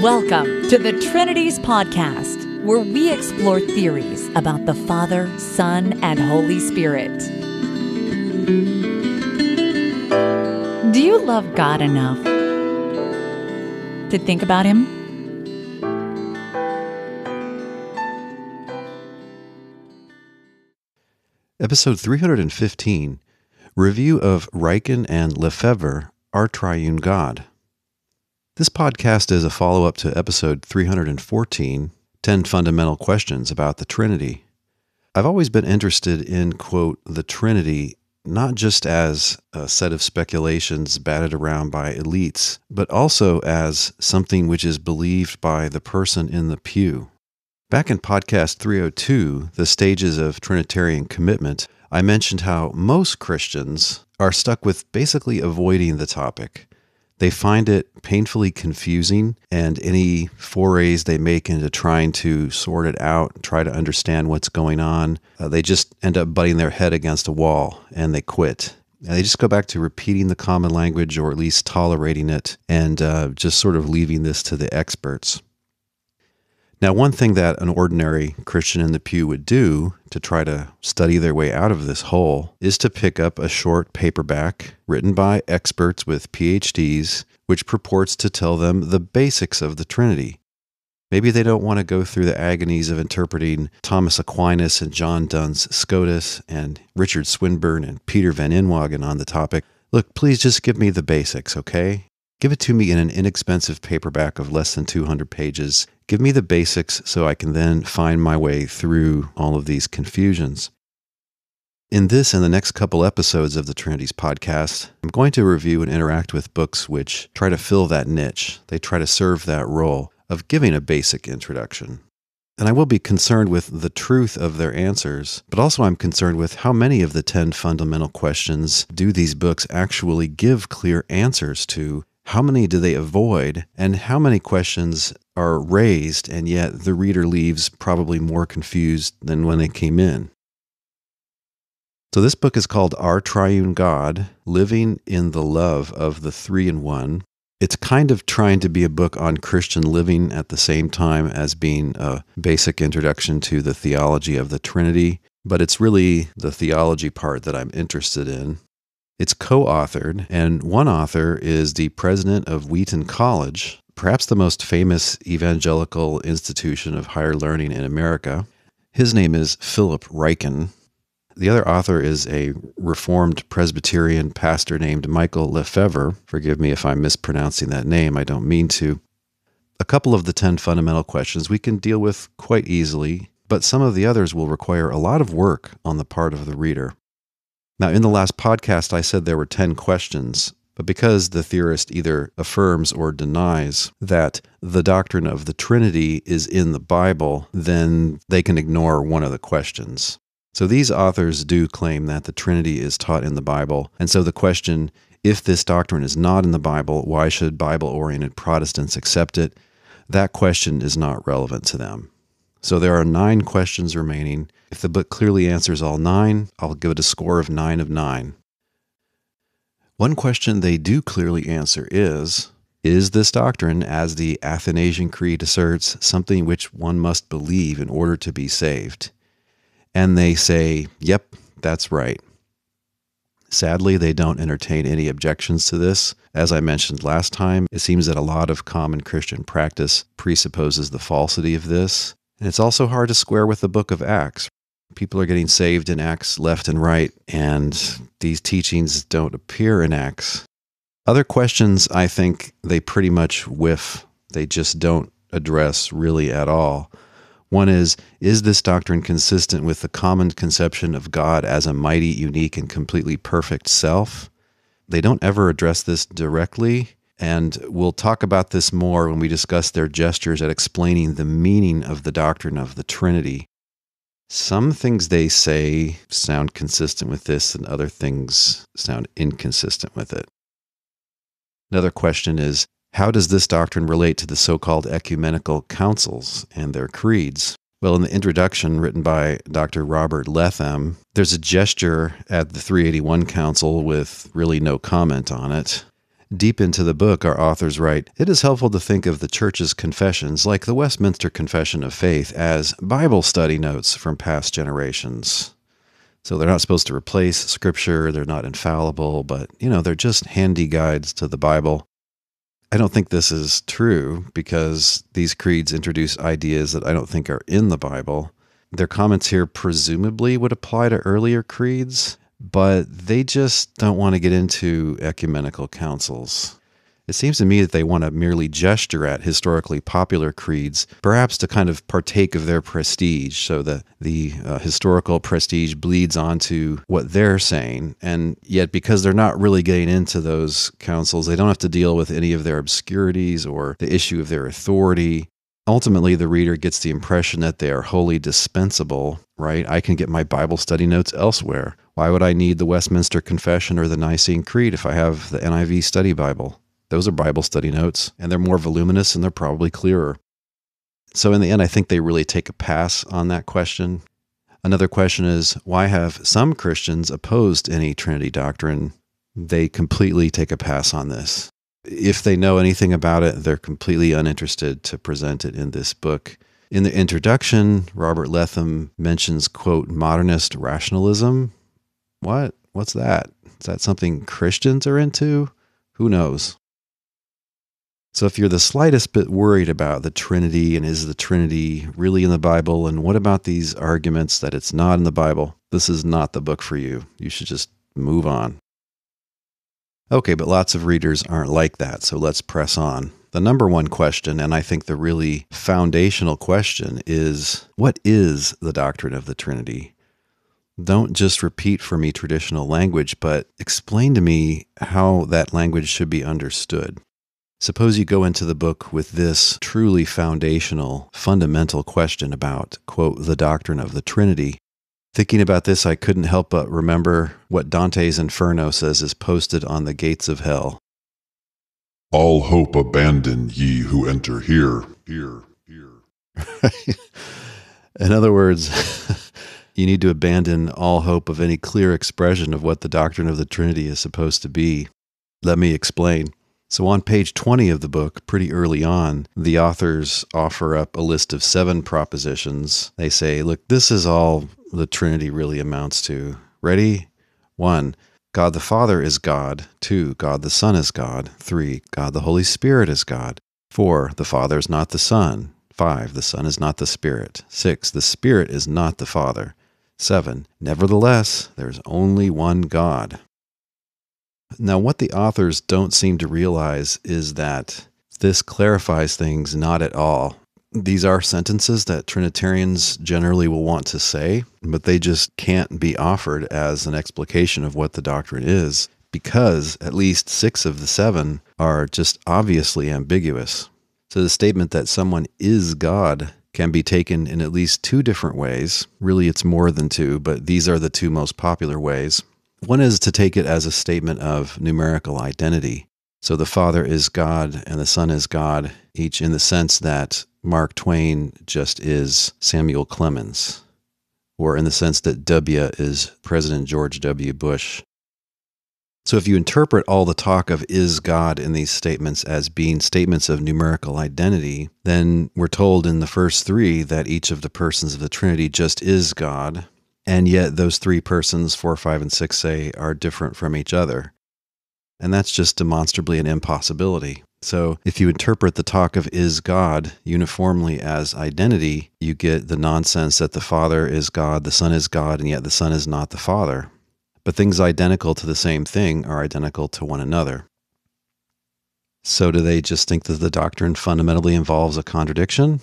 Welcome to the Trinities Podcast, where we explore theories about the Father, Son, and Holy Spirit. Do you love God enough to think about Him? Episode 315 Review of Ryken and LeFebvre, Our Triune God. This podcast is a follow up to episode 314 10 Fundamental Questions about the Trinity. I've always been interested in, quote, the Trinity, not just as a set of speculations batted around by elites, but also as something which is believed by the person in the pew. Back in podcast 302, The Stages of Trinitarian Commitment, I mentioned how most Christians are stuck with basically avoiding the topic. They find it painfully confusing, and any forays they make into trying to sort it out, try to understand what's going on, uh, they just end up butting their head against a wall and they quit. And they just go back to repeating the common language or at least tolerating it and uh, just sort of leaving this to the experts. Now, one thing that an ordinary Christian in the pew would do to try to study their way out of this hole is to pick up a short paperback written by experts with PhDs, which purports to tell them the basics of the Trinity. Maybe they don't want to go through the agonies of interpreting Thomas Aquinas and John Duns Scotus and Richard Swinburne and Peter Van Inwagen on the topic. Look, please just give me the basics, okay? Give it to me in an inexpensive paperback of less than 200 pages Give me the basics so I can then find my way through all of these confusions. In this and the next couple episodes of the Trinities podcast, I'm going to review and interact with books which try to fill that niche. They try to serve that role of giving a basic introduction. And I will be concerned with the truth of their answers, but also I'm concerned with how many of the 10 fundamental questions do these books actually give clear answers to how many do they avoid, and how many questions are raised, and yet the reader leaves probably more confused than when they came in. So, this book is called Our Triune God Living in the Love of the Three in One. It's kind of trying to be a book on Christian living at the same time as being a basic introduction to the theology of the Trinity, but it's really the theology part that I'm interested in. It's co authored, and one author is the president of Wheaton College, perhaps the most famous evangelical institution of higher learning in America. His name is Philip Ryken. The other author is a Reformed Presbyterian pastor named Michael LeFebvre. Forgive me if I'm mispronouncing that name, I don't mean to. A couple of the 10 fundamental questions we can deal with quite easily, but some of the others will require a lot of work on the part of the reader. Now, in the last podcast, I said there were 10 questions, but because the theorist either affirms or denies that the doctrine of the Trinity is in the Bible, then they can ignore one of the questions. So these authors do claim that the Trinity is taught in the Bible. And so the question, if this doctrine is not in the Bible, why should Bible oriented Protestants accept it? That question is not relevant to them. So there are nine questions remaining. If the book clearly answers all nine, I'll give it a score of nine of nine. One question they do clearly answer is Is this doctrine, as the Athanasian Creed asserts, something which one must believe in order to be saved? And they say, Yep, that's right. Sadly, they don't entertain any objections to this. As I mentioned last time, it seems that a lot of common Christian practice presupposes the falsity of this. And it's also hard to square with the book of Acts. People are getting saved in Acts left and right, and these teachings don't appear in Acts. Other questions, I think they pretty much whiff. They just don't address really at all. One is Is this doctrine consistent with the common conception of God as a mighty, unique, and completely perfect self? They don't ever address this directly, and we'll talk about this more when we discuss their gestures at explaining the meaning of the doctrine of the Trinity. Some things they say sound consistent with this, and other things sound inconsistent with it. Another question is How does this doctrine relate to the so called ecumenical councils and their creeds? Well, in the introduction written by Dr. Robert Letham, there's a gesture at the 381 Council with really no comment on it. Deep into the book, our authors write It is helpful to think of the Church's confessions, like the Westminster Confession of Faith, as Bible study notes from past generations. So they're not supposed to replace Scripture, they're not infallible, but, you know, they're just handy guides to the Bible. I don't think this is true because these creeds introduce ideas that I don't think are in the Bible. Their comments here presumably would apply to earlier creeds, but they just don't want to get into ecumenical councils. It seems to me that they want to merely gesture at historically popular creeds, perhaps to kind of partake of their prestige, so that the uh, historical prestige bleeds onto what they're saying. And yet, because they're not really getting into those councils, they don't have to deal with any of their obscurities or the issue of their authority. Ultimately, the reader gets the impression that they are wholly dispensable, right? I can get my Bible study notes elsewhere. Why would I need the Westminster Confession or the Nicene Creed if I have the NIV Study Bible? Those are Bible study notes, and they're more voluminous and they're probably clearer. So, in the end, I think they really take a pass on that question. Another question is why have some Christians opposed any Trinity doctrine? They completely take a pass on this. If they know anything about it, they're completely uninterested to present it in this book. In the introduction, Robert Letham mentions, quote, modernist rationalism. What? What's that? Is that something Christians are into? Who knows? So, if you're the slightest bit worried about the Trinity and is the Trinity really in the Bible, and what about these arguments that it's not in the Bible, this is not the book for you. You should just move on. Okay, but lots of readers aren't like that, so let's press on. The number one question, and I think the really foundational question, is what is the doctrine of the Trinity? Don't just repeat for me traditional language, but explain to me how that language should be understood. Suppose you go into the book with this truly foundational, fundamental question about, quote, the doctrine of the Trinity. Thinking about this, I couldn't help but remember what Dante's Inferno says is posted on the gates of hell. All hope abandon ye who enter here, here, here. In other words, you need to abandon all hope of any clear expression of what the doctrine of the Trinity is supposed to be. Let me explain. So, on page 20 of the book, pretty early on, the authors offer up a list of seven propositions. They say, look, this is all the Trinity really amounts to. Ready? One, God the Father is God. Two, God the Son is God. Three, God the Holy Spirit is God. Four, the Father is not the Son. Five, the Son is not the Spirit. Six, the Spirit is not the Father. Seven, nevertheless, there is only one God. Now, what the authors don't seem to realize is that this clarifies things not at all. These are sentences that Trinitarians generally will want to say, but they just can't be offered as an explication of what the doctrine is because at least six of the seven are just obviously ambiguous. So the statement that someone is God can be taken in at least two different ways. Really, it's more than two, but these are the two most popular ways. One is to take it as a statement of numerical identity. So the Father is God and the Son is God, each in the sense that Mark Twain just is Samuel Clemens, or in the sense that W is President George W. Bush. So if you interpret all the talk of is God in these statements as being statements of numerical identity, then we're told in the first three that each of the persons of the Trinity just is God, and yet, those three persons, four, five, and six, say, are different from each other. And that's just demonstrably an impossibility. So, if you interpret the talk of is God uniformly as identity, you get the nonsense that the Father is God, the Son is God, and yet the Son is not the Father. But things identical to the same thing are identical to one another. So, do they just think that the doctrine fundamentally involves a contradiction?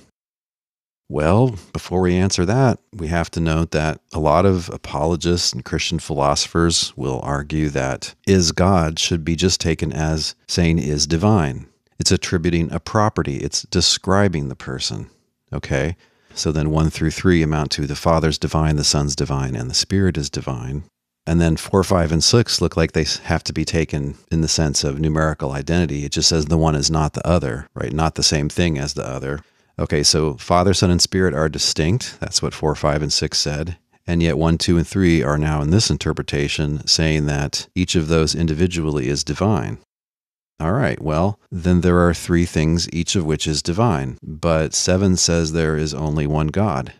Well, before we answer that, we have to note that a lot of apologists and Christian philosophers will argue that is God should be just taken as saying is divine. It's attributing a property, it's describing the person. Okay? So then 1 through 3 amount to the Father's divine, the Son's divine, and the Spirit is divine. And then 4, 5, and 6 look like they have to be taken in the sense of numerical identity. It just says the one is not the other, right? Not the same thing as the other. Okay, so Father, Son, and Spirit are distinct. That's what 4, 5, and 6 said. And yet 1, 2, and 3 are now in this interpretation saying that each of those individually is divine. All right, well, then there are three things, each of which is divine. But seven says there is only one God.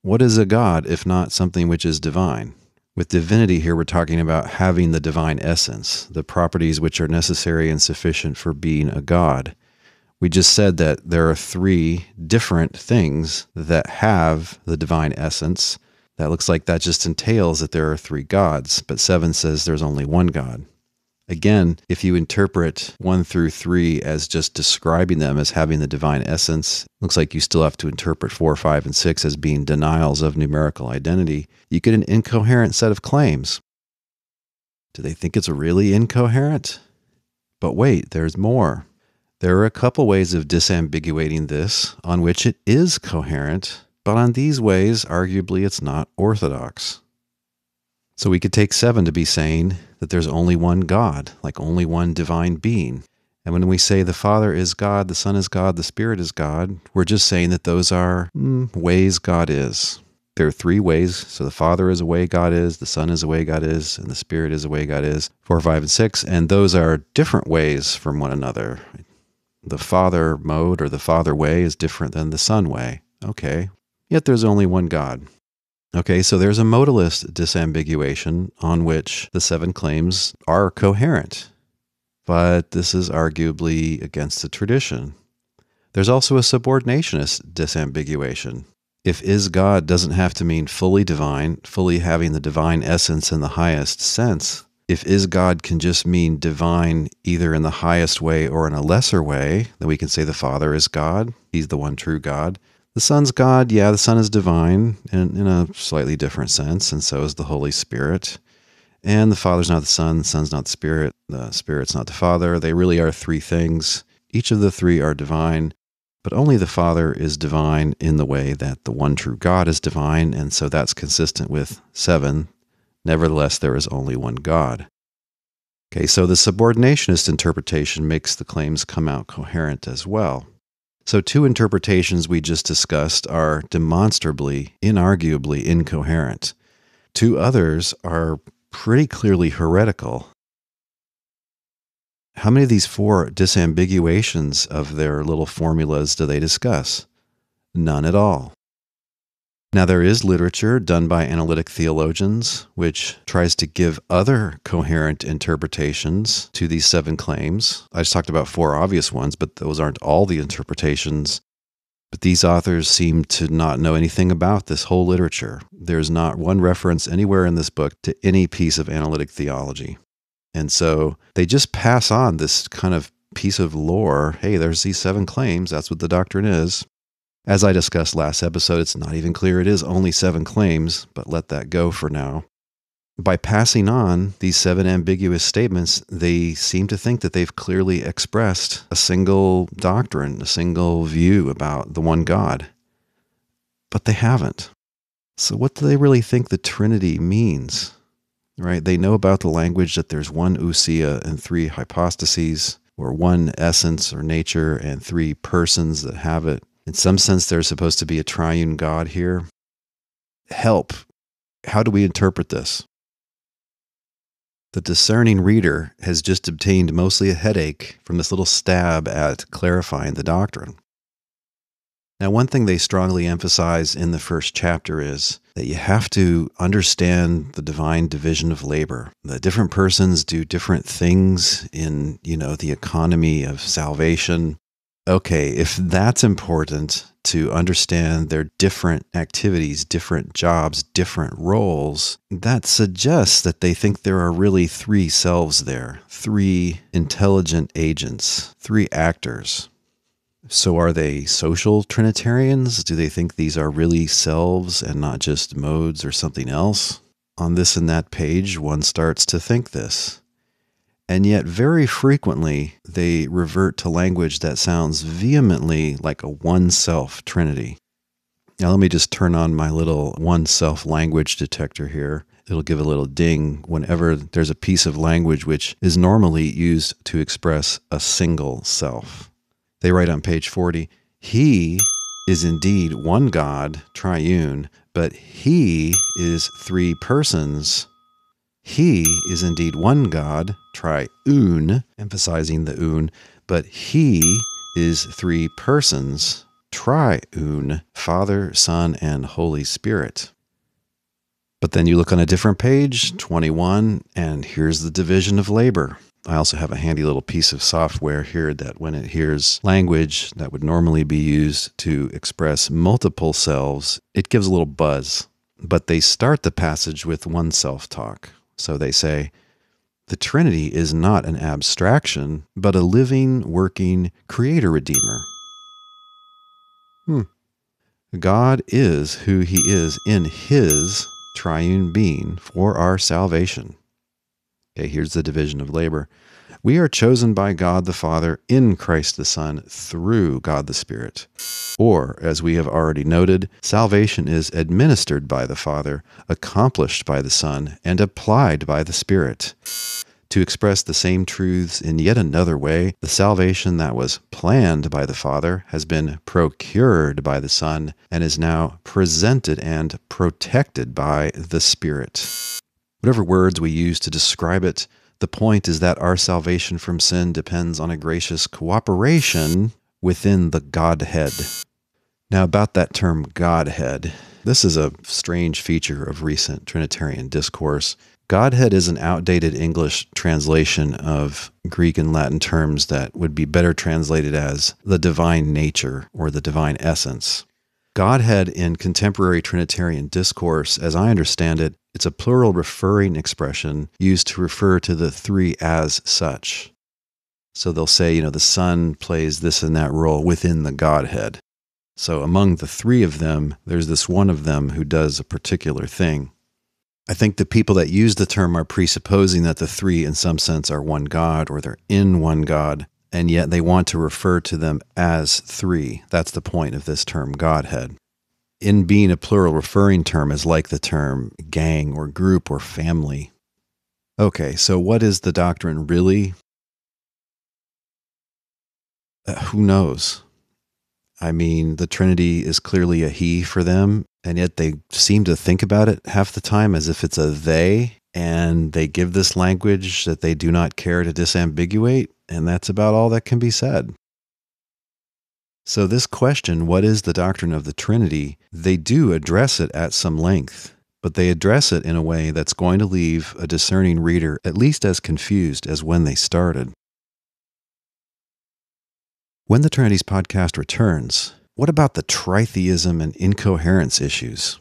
What is a God if not something which is divine? With divinity here, we're talking about having the divine essence, the properties which are necessary and sufficient for being a God. We just said that there are three different things that have the divine essence. That looks like that just entails that there are three gods, but seven says there's only one God. Again, if you interpret one through three as just describing them as having the divine essence, looks like you still have to interpret four, five, and six as being denials of numerical identity. You get an incoherent set of claims. Do they think it's really incoherent? But wait, there's more. There are a couple ways of disambiguating this on which it is coherent, but on these ways, arguably, it's not orthodox. So we could take seven to be saying that there's only one God, like only one divine being. And when we say the Father is God, the Son is God, the Spirit is God, we're just saying that those are mm, ways God is. There are three ways. So the Father is a way God is, the Son is a way God is, and the Spirit is a way God is. Four, five, and six. And those are different ways from one another. The Father mode or the Father way is different than the Son way. Okay. Yet there's only one God. Okay, so there's a modalist disambiguation on which the seven claims are coherent, but this is arguably against the tradition. There's also a subordinationist disambiguation. If is God doesn't have to mean fully divine, fully having the divine essence in the highest sense. If is God can just mean divine either in the highest way or in a lesser way, then we can say the Father is God. He's the one true God. The Son's God, yeah, the Son is divine in, in a slightly different sense, and so is the Holy Spirit. And the Father's not the Son, the Son's not the Spirit, the Spirit's not the Father. They really are three things. Each of the three are divine, but only the Father is divine in the way that the one true God is divine, and so that's consistent with seven. Nevertheless, there is only one God. Okay, so the subordinationist interpretation makes the claims come out coherent as well. So, two interpretations we just discussed are demonstrably, inarguably incoherent. Two others are pretty clearly heretical. How many of these four disambiguations of their little formulas do they discuss? None at all. Now, there is literature done by analytic theologians which tries to give other coherent interpretations to these seven claims. I just talked about four obvious ones, but those aren't all the interpretations. But these authors seem to not know anything about this whole literature. There's not one reference anywhere in this book to any piece of analytic theology. And so they just pass on this kind of piece of lore. Hey, there's these seven claims. That's what the doctrine is. As I discussed last episode, it's not even clear it is only seven claims, but let that go for now. By passing on these seven ambiguous statements, they seem to think that they've clearly expressed a single doctrine, a single view about the one God. But they haven't. So, what do they really think the Trinity means? Right? They know about the language that there's one ousia and three hypostases, or one essence or nature and three persons that have it. In some sense, there's supposed to be a triune God here. Help. How do we interpret this? The discerning reader has just obtained mostly a headache from this little stab at clarifying the doctrine. Now, one thing they strongly emphasize in the first chapter is that you have to understand the divine division of labor. That different persons do different things in, you know, the economy of salvation okay, if that's important to understand their different activities, different jobs, different roles, that suggests that they think there are really three selves there, three intelligent agents, three actors. So, are they social Trinitarians? Do they think these are really selves and not just modes or something else? On this and that page, one starts to think this. And yet, very frequently, they revert to language that sounds vehemently like a one self trinity. Now, let me just turn on my little one self language detector here. It'll give a little ding whenever there's a piece of language which is normally used to express a single self. They write on page 40 He is indeed one God, triune, but He is three persons He is indeed one God, triune, emphasizing the un, but he is three persons, triune, Father, Son, and Holy Spirit. But then you look on a different page, 21, and here's the division of labor. I also have a handy little piece of software here that when it hears language that would normally be used to express multiple selves, it gives a little buzz. But they start the passage with one self talk. So they say, the Trinity is not an abstraction, but a living, working creator redeemer. Hmm. God is who he is in his triune being for our salvation. Okay, here's the division of labor. We are chosen by God the Father in Christ the Son through God the Spirit. Or, as we have already noted, salvation is administered by the Father, accomplished by the Son, and applied by the Spirit. To express the same truths in yet another way, the salvation that was planned by the Father has been procured by the Son and is now presented and protected by the Spirit. Whatever words we use to describe it, the point is that our salvation from sin depends on a gracious cooperation within the Godhead. Now, about that term Godhead, this is a strange feature of recent Trinitarian discourse. Godhead is an outdated English translation of Greek and Latin terms that would be better translated as the divine nature or the divine essence. Godhead in contemporary Trinitarian discourse, as I understand it, it's a plural referring expression used to refer to the three as such. So they'll say, you know, the Son plays this and that role within the Godhead. So among the three of them, there's this one of them who does a particular thing. I think the people that use the term are presupposing that the three, in some sense, are one God or they're in one God, and yet they want to refer to them as three. That's the point of this term, Godhead. In being a plural referring term is like the term gang or group or family. Okay, so what is the doctrine really? Uh, who knows? I mean, the Trinity is clearly a he for them, and yet they seem to think about it half the time as if it's a they, and they give this language that they do not care to disambiguate, and that's about all that can be said. So, this question, what is the doctrine of the Trinity, they do address it at some length, but they address it in a way that's going to leave a discerning reader at least as confused as when they started. When the Trinities podcast returns, what about the tritheism and incoherence issues?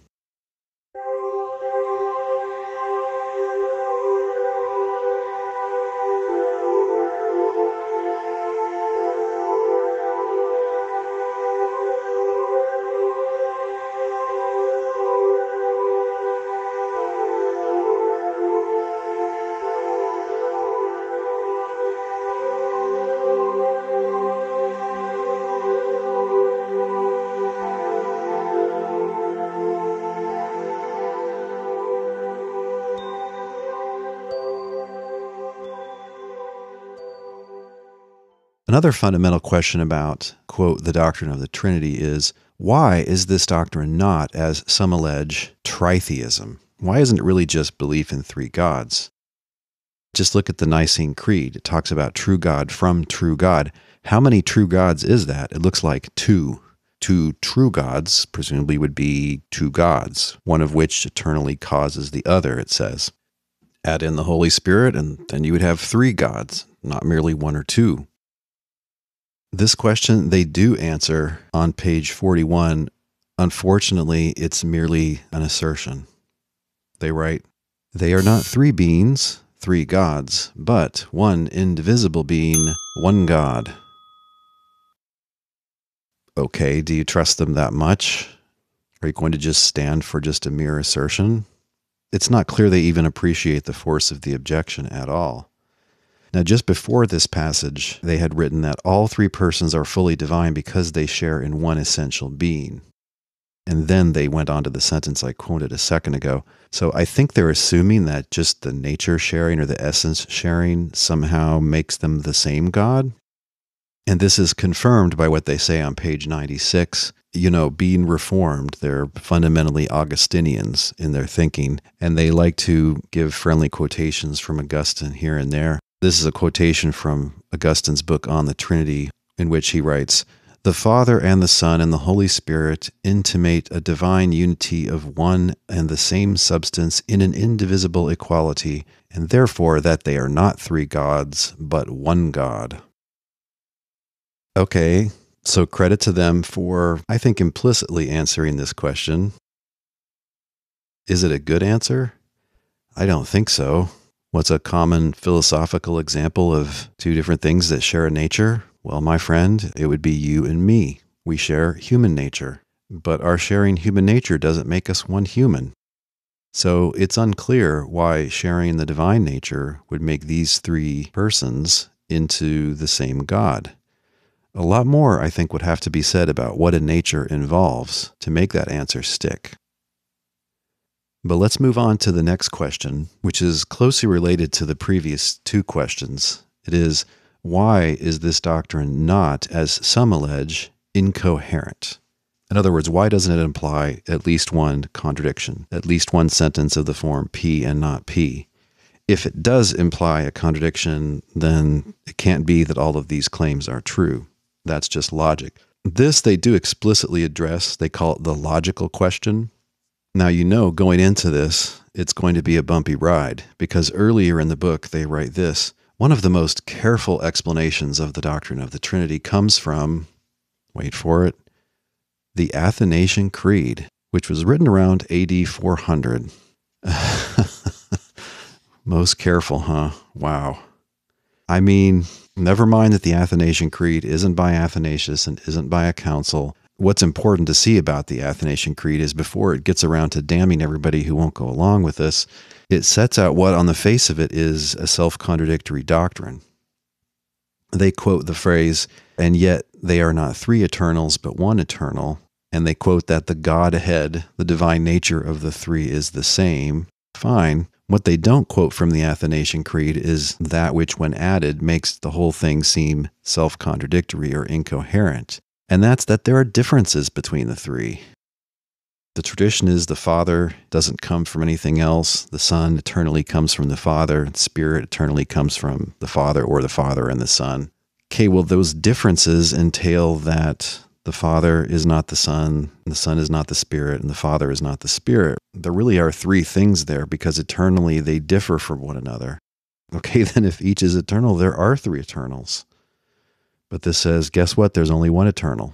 Another fundamental question about, quote, the doctrine of the Trinity is why is this doctrine not, as some allege, tritheism? Why isn't it really just belief in three gods? Just look at the Nicene Creed. It talks about true God from true God. How many true gods is that? It looks like two. Two true gods, presumably, would be two gods, one of which eternally causes the other, it says. Add in the Holy Spirit, and then you would have three gods, not merely one or two. This question they do answer on page 41. Unfortunately, it's merely an assertion. They write, They are not three beings, three gods, but one indivisible being, one God. Okay, do you trust them that much? Are you going to just stand for just a mere assertion? It's not clear they even appreciate the force of the objection at all. Now, just before this passage, they had written that all three persons are fully divine because they share in one essential being. And then they went on to the sentence I quoted a second ago. So I think they're assuming that just the nature sharing or the essence sharing somehow makes them the same God. And this is confirmed by what they say on page 96. you know, being reformed, they're fundamentally Augustinians in their thinking, and they like to give friendly quotations from Augustine here and there. This is a quotation from Augustine's book on the Trinity, in which he writes, the Father and the Son and the Holy Spirit intimate a divine unity of one and the same substance in an indivisible equality, and therefore that they are not three gods, but one God. Okay, so credit to them for, I think, implicitly answering this question. Is it a good answer? I don't think so. What's a common philosophical example of two different things that share a nature? Well, my friend, it would be you and me. We share human nature. But our sharing human nature doesn't make us one human. So it's unclear why sharing the divine nature would make these three persons into the same God. A lot more, I think, would have to be said about what a nature involves to make that answer stick. But let's move on to the next question, which is closely related to the previous two questions. It is why is this doctrine not, as some allege, incoherent? In other words, why doesn't it imply at least one contradiction, at least one sentence of the form P and not P? If it does imply a contradiction, then it can't be that all of these claims are true. That's just logic. This they do explicitly address. They call it the logical question. Now, you know, going into this, it's going to be a bumpy ride because earlier in the book they write this one of the most careful explanations of the doctrine of the Trinity comes from, wait for it, the Athanasian Creed, which was written around AD 400. most careful, huh? Wow. I mean, never mind that the Athanasian Creed isn't by Athanasius and isn't by a council. What's important to see about the Athanasian Creed is before it gets around to damning everybody who won't go along with this, it sets out what, on the face of it, is a self contradictory doctrine. They quote the phrase, and yet they are not three eternals, but one eternal. And they quote that the Godhead, the divine nature of the three, is the same. Fine. What they don't quote from the Athanasian Creed is that which, when added, makes the whole thing seem self contradictory or incoherent. And that's that there are differences between the three. The tradition is the Father doesn't come from anything else. The Son eternally comes from the Father. The Spirit eternally comes from the Father or the Father and the Son. Okay, well, those differences entail that the Father is not the Son, the Son is not the Spirit, and the Father is not the Spirit. There really are three things there because eternally they differ from one another. Okay, then if each is eternal, there are three eternals. But this says, guess what? There's only one eternal.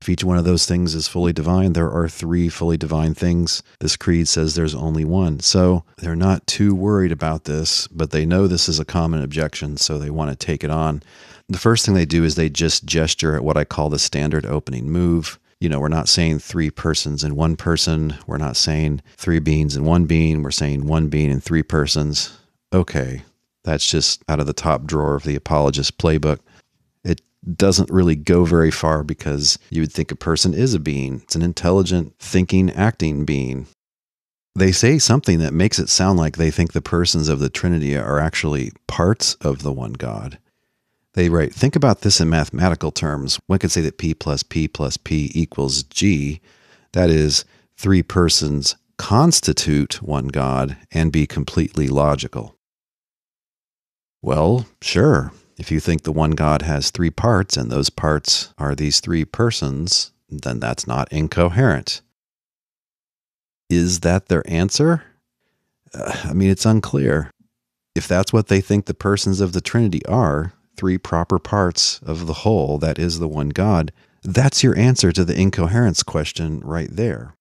If each one of those things is fully divine, there are three fully divine things. This creed says there's only one. So they're not too worried about this, but they know this is a common objection, so they want to take it on. The first thing they do is they just gesture at what I call the standard opening move. You know, we're not saying three persons in one person. We're not saying three beings in one being. We're saying one being in three persons. Okay, that's just out of the top drawer of the apologist playbook doesn't really go very far because you would think a person is a being. It's an intelligent, thinking, acting being. They say something that makes it sound like they think the persons of the Trinity are actually parts of the one God. They write, think about this in mathematical terms. One could say that P plus P plus P equals G. That is, three persons constitute one God and be completely logical. Well, sure, if you think the one God has three parts and those parts are these three persons, then that's not incoherent. Is that their answer? Uh, I mean, it's unclear. If that's what they think the persons of the Trinity are, three proper parts of the whole that is the one God, that's your answer to the incoherence question right there.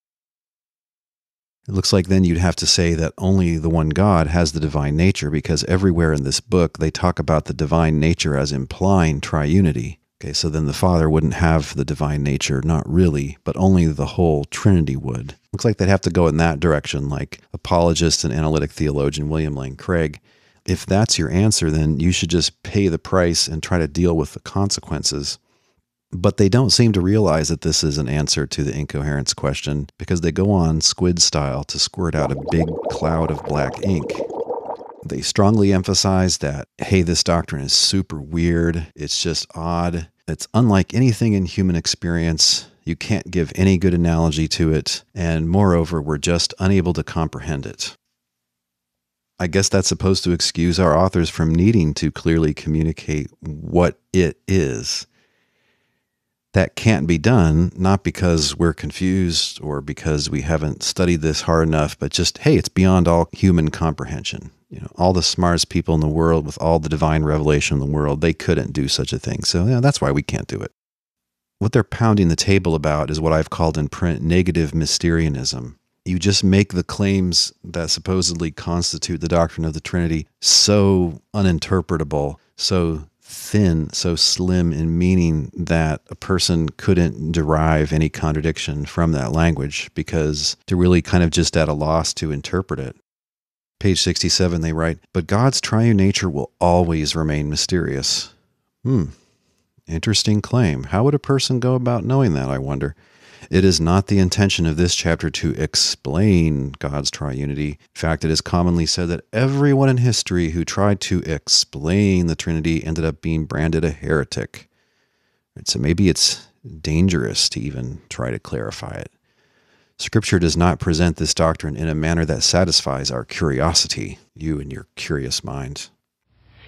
It looks like then you'd have to say that only the one God has the divine nature because everywhere in this book they talk about the divine nature as implying triunity. Okay, so then the Father wouldn't have the divine nature, not really, but only the whole Trinity would. Looks like they'd have to go in that direction, like apologist and analytic theologian William Lane Craig. If that's your answer, then you should just pay the price and try to deal with the consequences. But they don't seem to realize that this is an answer to the incoherence question because they go on squid style to squirt out a big cloud of black ink. They strongly emphasize that, hey, this doctrine is super weird. It's just odd. It's unlike anything in human experience. You can't give any good analogy to it, and moreover, we're just unable to comprehend it. I guess that's supposed to excuse our authors from needing to clearly communicate what it is. That can't be done, not because we're confused or because we haven't studied this hard enough, but just, hey, it's beyond all human comprehension. You know, all the smartest people in the world with all the divine revelation in the world, they couldn't do such a thing. So yeah, that's why we can't do it. What they're pounding the table about is what I've called in print negative Mysterianism you just make the claims that supposedly constitute the doctrine of the Trinity so uninterpretable, so thin, so slim in meaning that a person couldn't derive any contradiction from that language because they're really kind of just at a loss to interpret it. Page 67, they write, But God's triune nature will always remain mysterious. Hmm. Interesting claim. How would a person go about knowing that, I wonder? It is not the intention of this chapter to explain God's triunity. In fact, it is commonly said that everyone in history who tried to explain the Trinity ended up being branded a heretic. So maybe it's dangerous to even try to clarify it. Scripture does not present this doctrine in a manner that satisfies our curiosity, you and your curious mind.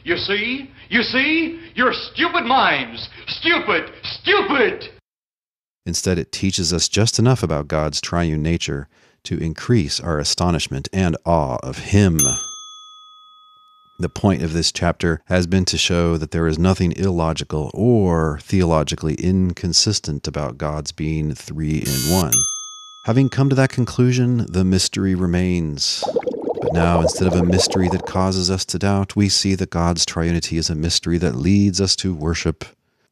You see? You see? Your stupid minds! Stupid! Stupid! Instead, it teaches us just enough about God's triune nature to increase our astonishment and awe of Him. The point of this chapter has been to show that there is nothing illogical or theologically inconsistent about God's being three in one. Having come to that conclusion, the mystery remains. But now, instead of a mystery that causes us to doubt, we see that God's triunity is a mystery that leads us to worship.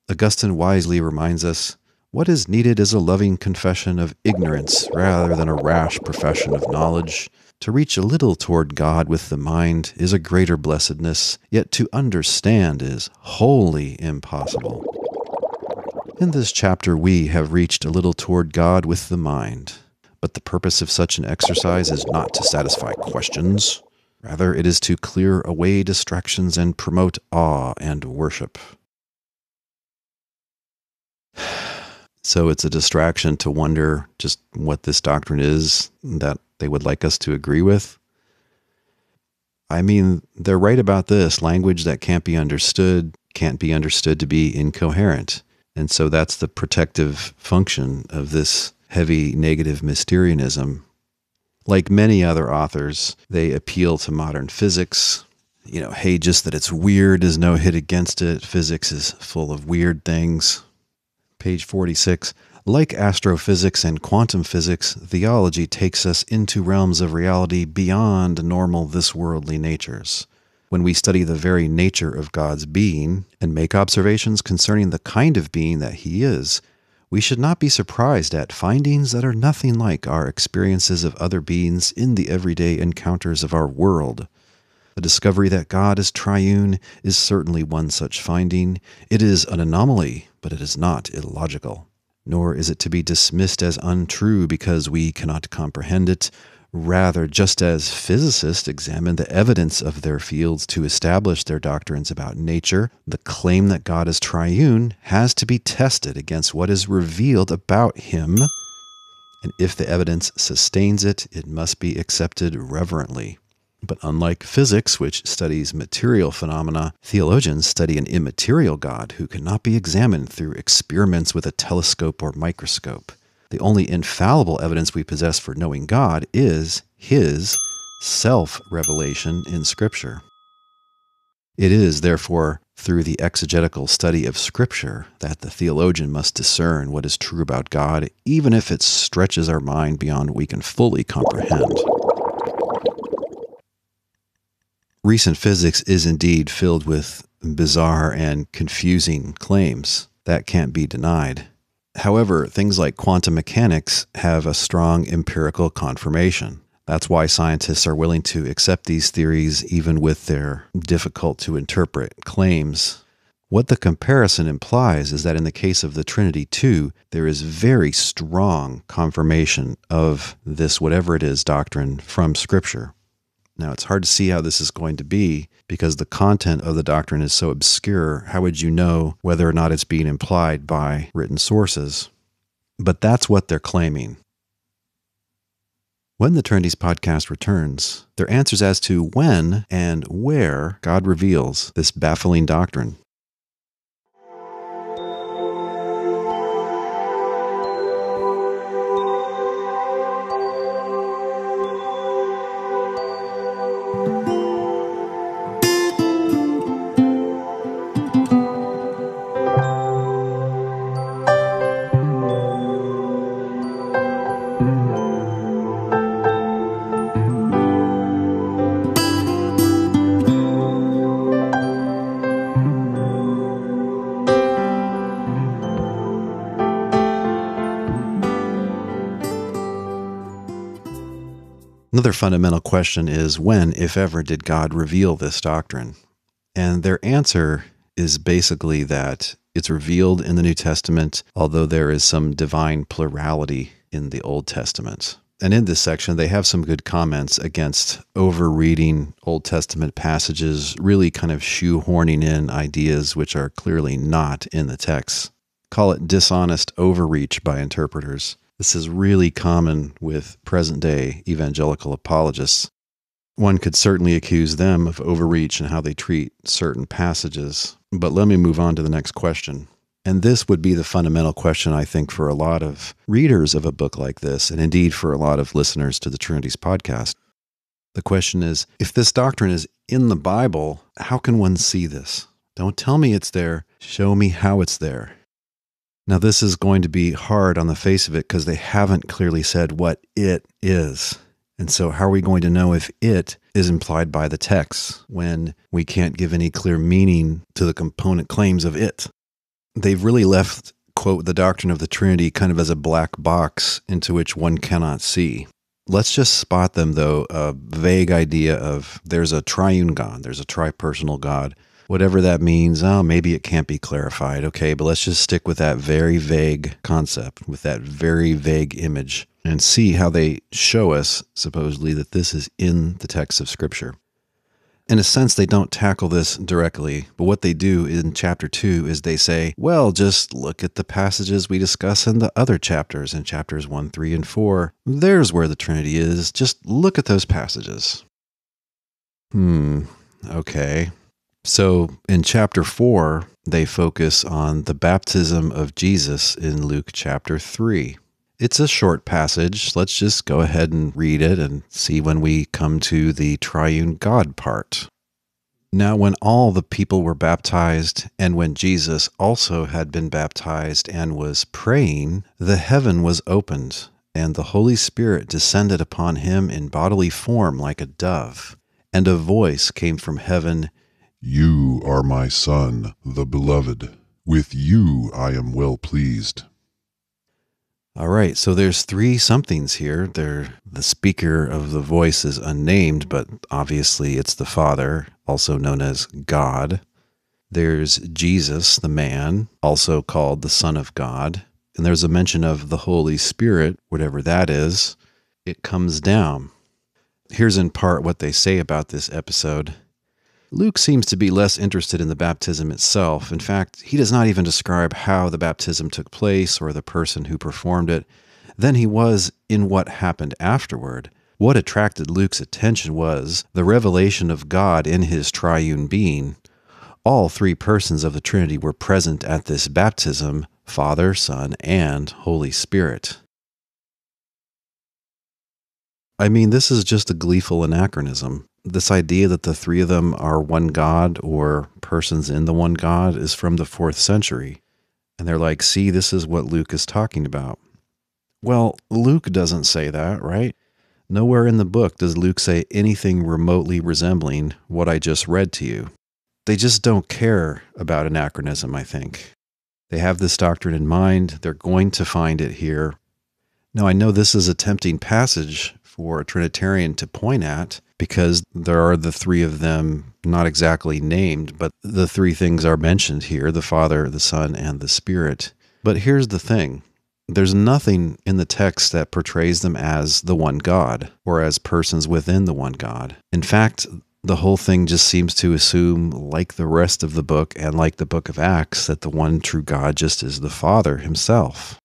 Augustine wisely reminds us what is needed is a loving confession of ignorance rather than a rash profession of knowledge. To reach a little toward God with the mind is a greater blessedness, yet to understand is wholly impossible. In this chapter, we have reached a little toward God with the mind, but the purpose of such an exercise is not to satisfy questions. Rather, it is to clear away distractions and promote awe and worship. So it's a distraction to wonder just what this doctrine is that they would like us to agree with. I mean, they're right about this language that can't be understood can't be understood to be incoherent. And so that's the protective function of this heavy negative Mysterianism. Like many other authors, they appeal to modern physics. You know, hey, just that it's weird is no hit against it. Physics is full of weird things page 46. Like astrophysics and quantum physics, theology takes us into realms of reality beyond normal this worldly natures. When we study the very nature of God's being and make observations concerning the kind of being that He is, we should not be surprised at findings that are nothing like our experiences of other beings in the everyday encounters of our world. The discovery that God is triune is certainly one such finding. It is an anomaly, but it is not illogical. Nor is it to be dismissed as untrue because we cannot comprehend it. Rather, just as physicists examine the evidence of their fields to establish their doctrines about nature, the claim that God is triune has to be tested against what is revealed about Him. And if the evidence sustains it, it must be accepted reverently. But unlike physics, which studies material phenomena, theologians study an immaterial God who cannot be examined through experiments with a telescope or microscope. The only infallible evidence we possess for knowing God is His self revelation in Scripture. It is, therefore, through the exegetical study of Scripture that the theologian must discern what is true about God, even if it stretches our mind beyond what we can fully comprehend. Recent physics is indeed filled with bizarre and confusing claims. That can't be denied. However, things like quantum mechanics have a strong empirical confirmation. That's why scientists are willing to accept these theories even with their difficult to interpret claims. What the comparison implies is that in the case of the Trinity too, there is very strong confirmation of this, whatever it is, doctrine from Scripture. Now, it's hard to see how this is going to be because the content of the doctrine is so obscure. How would you know whether or not it's being implied by written sources? But that's what they're claiming. When the Trinities podcast returns, their answers as to when and where God reveals this baffling doctrine. Another fundamental question is when, if ever, did God reveal this doctrine? And their answer is basically that it's revealed in the New Testament, although there is some divine plurality in the Old Testament. And in this section, they have some good comments against overreading Old Testament passages, really kind of shoehorning in ideas which are clearly not in the text. Call it dishonest overreach by interpreters. This is really common with present day evangelical apologists. One could certainly accuse them of overreach in how they treat certain passages. But let me move on to the next question. And this would be the fundamental question, I think, for a lot of readers of a book like this, and indeed for a lot of listeners to the Trinities podcast. The question is if this doctrine is in the Bible, how can one see this? Don't tell me it's there, show me how it's there. Now, this is going to be hard on the face of it because they haven't clearly said what it is. And so, how are we going to know if it is implied by the text when we can't give any clear meaning to the component claims of it? They've really left, quote, the doctrine of the Trinity kind of as a black box into which one cannot see. Let's just spot them, though, a vague idea of there's a triune God, there's a tripersonal God whatever that means. Oh, maybe it can't be clarified. Okay, but let's just stick with that very vague concept, with that very vague image, and see how they show us, supposedly, that this is in the text of Scripture. In a sense, they don't tackle this directly, but what they do in chapter 2 is they say, well, just look at the passages we discuss in the other chapters, in chapters 1, 3, and 4. There's where the Trinity is. Just look at those passages. Hmm, okay. So in chapter 4, they focus on the baptism of Jesus in Luke chapter 3. It's a short passage. Let's just go ahead and read it and see when we come to the triune God part. Now, when all the people were baptized, and when Jesus also had been baptized and was praying, the heaven was opened, and the Holy Spirit descended upon him in bodily form like a dove. And a voice came from heaven you are my Son, the Beloved. With you I am well pleased. All right, so there's three somethings here. The speaker of the voice is unnamed, but obviously it's the Father, also known as God. There's Jesus, the man, also called the Son of God. And there's a mention of the Holy Spirit, whatever that is. It comes down. Here's in part what they say about this episode. Luke seems to be less interested in the baptism itself. In fact, he does not even describe how the baptism took place or the person who performed it than he was in what happened afterward. What attracted Luke's attention was the revelation of God in his triune being. All three persons of the Trinity were present at this baptism Father, Son, and Holy Spirit. I mean, this is just a gleeful anachronism this idea that the three of them are one God or persons in the one God is from the fourth century. And they're like, see, this is what Luke is talking about. Well, Luke doesn't say that, right? Nowhere in the book does Luke say anything remotely resembling what I just read to you. They just don't care about anachronism, I think. They have this doctrine in mind. They're going to find it here. Now, I know this is a tempting passage for a Trinitarian to point at, because there are the three of them not exactly named, but the three things are mentioned here the Father, the Son, and the Spirit. But here's the thing there's nothing in the text that portrays them as the one God or as persons within the one God. In fact, the whole thing just seems to assume, like the rest of the book and like the book of Acts, that the one true God just is the Father himself.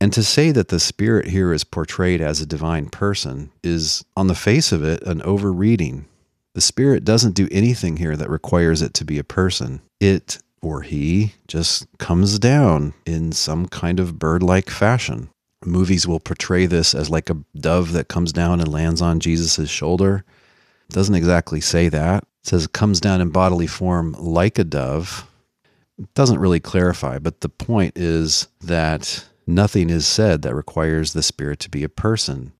And to say that the Spirit here is portrayed as a divine person is, on the face of it, an overreading. The Spirit doesn't do anything here that requires it to be a person. It or he just comes down in some kind of bird like fashion. Movies will portray this as like a dove that comes down and lands on Jesus' shoulder. It doesn't exactly say that. It says it comes down in bodily form like a dove. It doesn't really clarify, but the point is that nothing is said that requires the Spirit to be a person.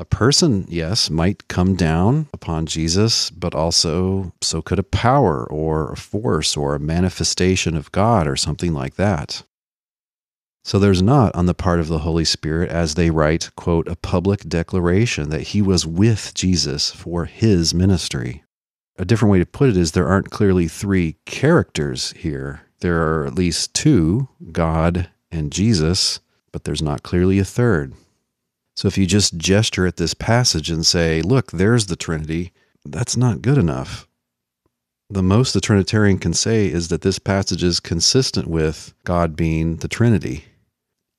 A person, yes, might come down upon Jesus, but also so could a power or a force or a manifestation of God or something like that. So there's not on the part of the Holy Spirit, as they write, quote, a public declaration that he was with Jesus for his ministry. A different way to put it is there aren't clearly three characters here. There are at least two, God and Jesus, but there's not clearly a third. So if you just gesture at this passage and say, look, there's the Trinity, that's not good enough. The most the Trinitarian can say is that this passage is consistent with God being the Trinity.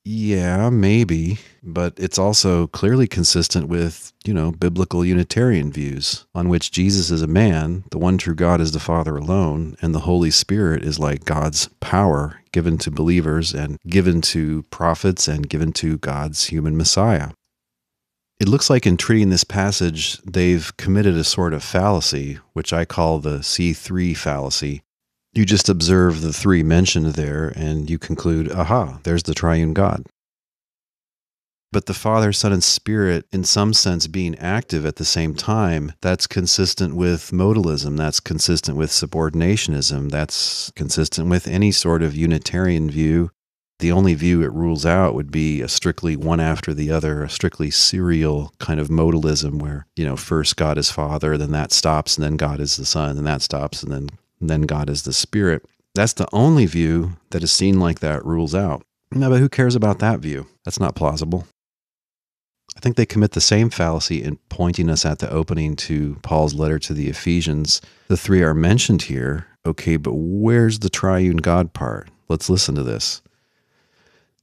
Yeah, maybe, but it's also clearly consistent with, you know, biblical Unitarian views on which Jesus is a man, the one true God is the Father alone, and the Holy Spirit is like God's power given to believers and given to prophets and given to God's human Messiah. It looks like in treating this passage, they've committed a sort of fallacy, which I call the see three fallacy. You just observe the three mentioned there and you conclude, aha, there's the triune God. But the Father, Son, and Spirit, in some sense, being active at the same time, that's consistent with modalism. That's consistent with subordinationism. That's consistent with any sort of Unitarian view the only view it rules out would be a strictly one after the other, a strictly serial kind of modalism where, you know, first God is Father, then that stops, and then God is the Son, and that stops, and then, then God is the Spirit. That's the only view that is seen like that rules out. No, but who cares about that view? That's not plausible. I think they commit the same fallacy in pointing us at the opening to Paul's letter to the Ephesians. The three are mentioned here. Okay, but where's the triune God part? Let's listen to this.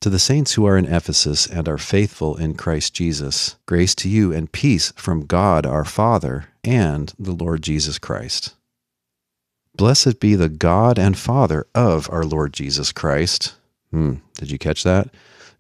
To the saints who are in Ephesus and are faithful in Christ Jesus, grace to you and peace from God our Father and the Lord Jesus Christ. Blessed be the God and Father of our Lord Jesus Christ. Hmm, did you catch that?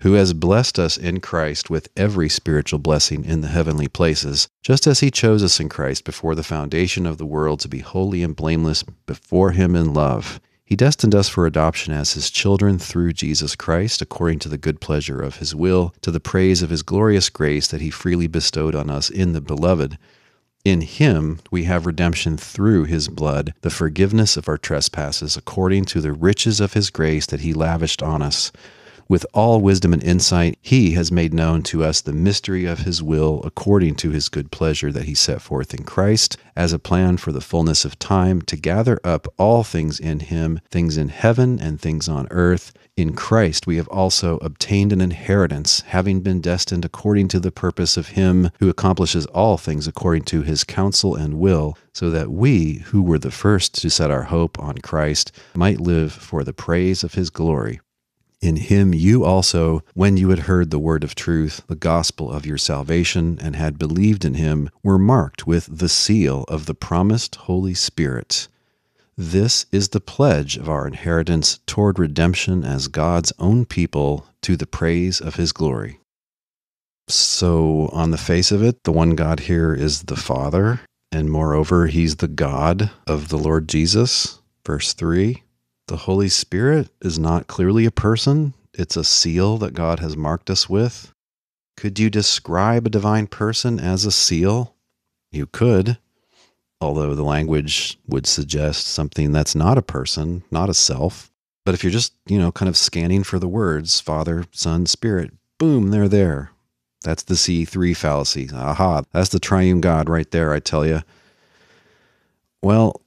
Who has blessed us in Christ with every spiritual blessing in the heavenly places, just as he chose us in Christ before the foundation of the world to be holy and blameless before him in love he destined us for adoption as his children through Jesus Christ, according to the good pleasure of his will, to the praise of his glorious grace that he freely bestowed on us in the Beloved. In him we have redemption through his blood, the forgiveness of our trespasses, according to the riches of his grace that he lavished on us. With all wisdom and insight, he has made known to us the mystery of his will according to his good pleasure that he set forth in Christ as a plan for the fullness of time to gather up all things in him, things in heaven and things on earth. In Christ we have also obtained an inheritance, having been destined according to the purpose of him who accomplishes all things according to his counsel and will, so that we, who were the first to set our hope on Christ, might live for the praise of his glory. In him you also, when you had heard the word of truth, the gospel of your salvation, and had believed in him, were marked with the seal of the promised Holy Spirit. This is the pledge of our inheritance toward redemption as God's own people to the praise of his glory. So, on the face of it, the one God here is the Father, and moreover, he's the God of the Lord Jesus. Verse 3 the Holy Spirit is not clearly a person, it's a seal that God has marked us with. Could you describe a divine person as a seal? You could, although the language would suggest something that's not a person, not a self. But if you're just, you know, kind of scanning for the words Father, Son, Spirit, boom, they're there. That's the see three fallacy. Aha, that's the triune God right there, I tell you. Well,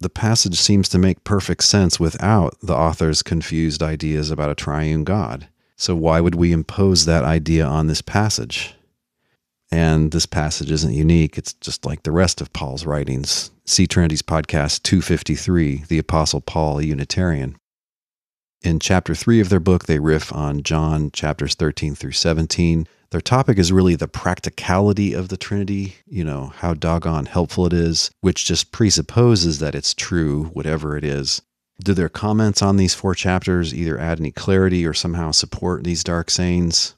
the passage seems to make perfect sense without the author's confused ideas about a triune God. So, why would we impose that idea on this passage? And this passage isn't unique. It's just like the rest of Paul's writings. See Trinities podcast 253, The Apostle Paul, a Unitarian. In chapter 3 of their book, they riff on John chapters 13 through 17. Their topic is really the practicality of the Trinity, you know, how doggone helpful it is, which just presupposes that it's true, whatever it is. Do their comments on these four chapters either add any clarity or somehow support these dark sayings?